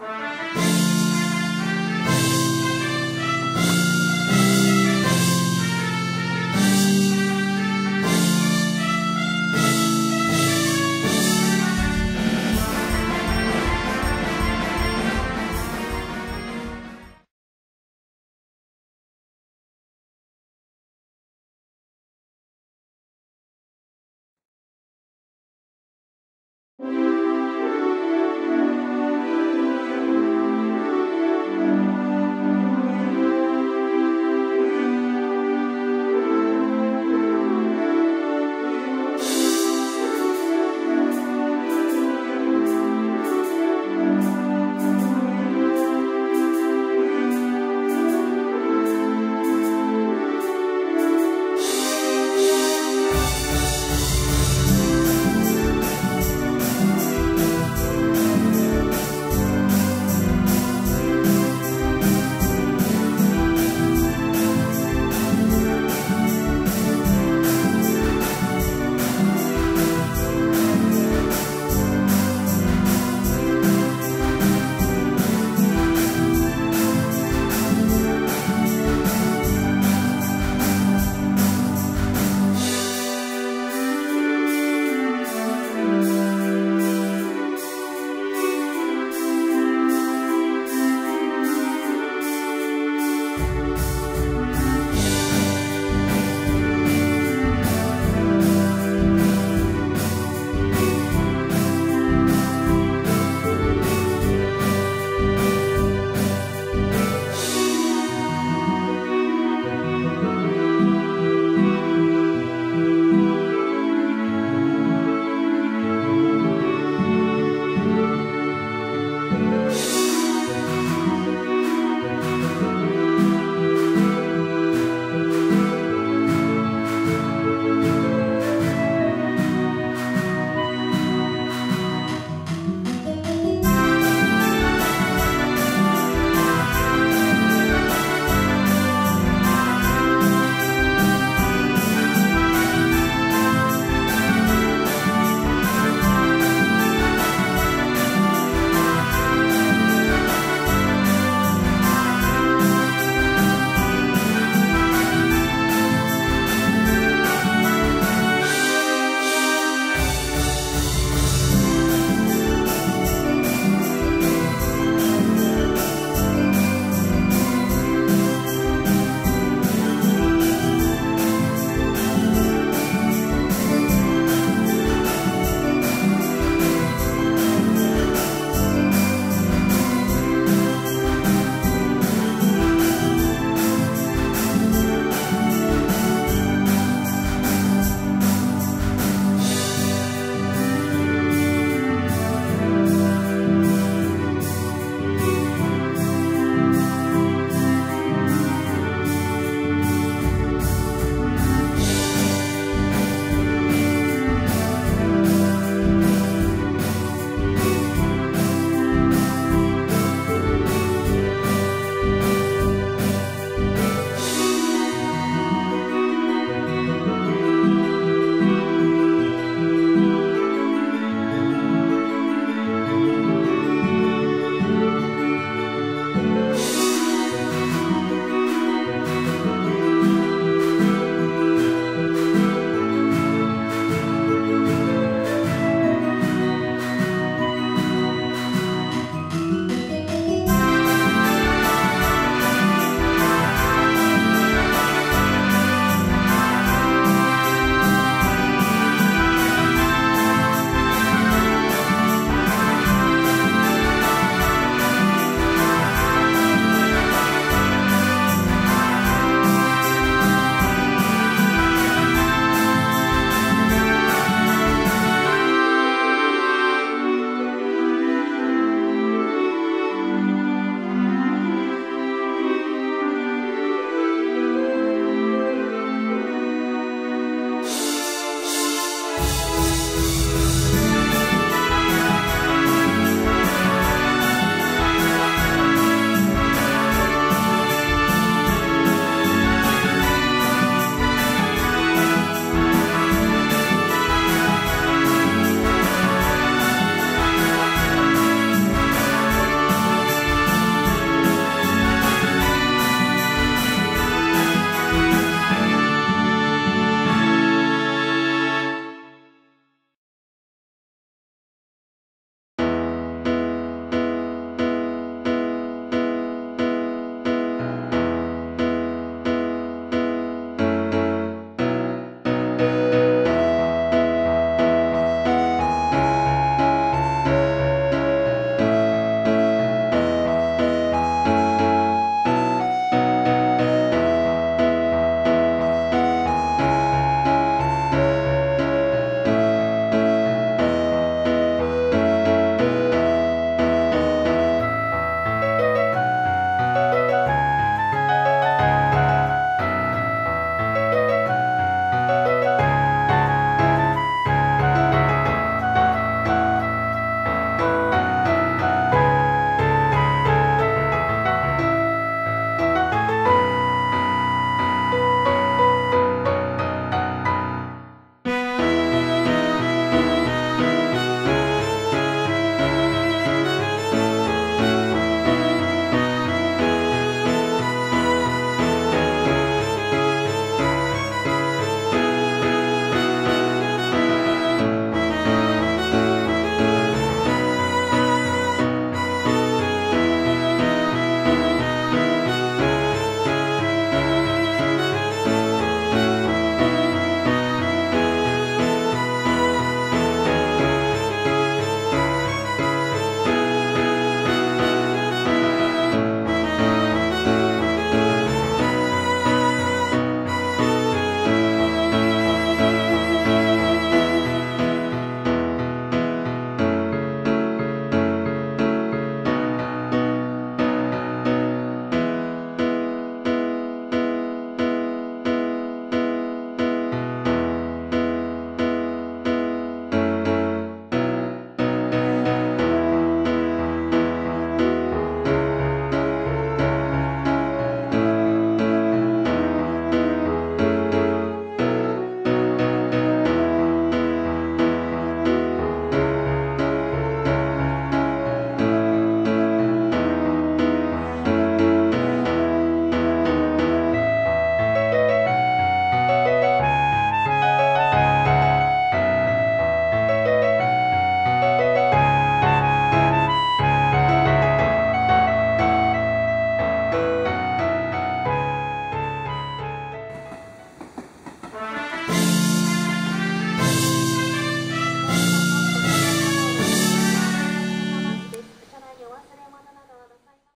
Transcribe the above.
Bye.